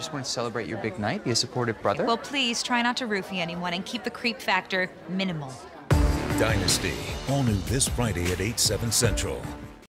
Just want to celebrate your big night, be a supportive brother. Well, please try not to roofie anyone and keep the creep factor minimal. Dynasty, all new this Friday at 8, 7 central.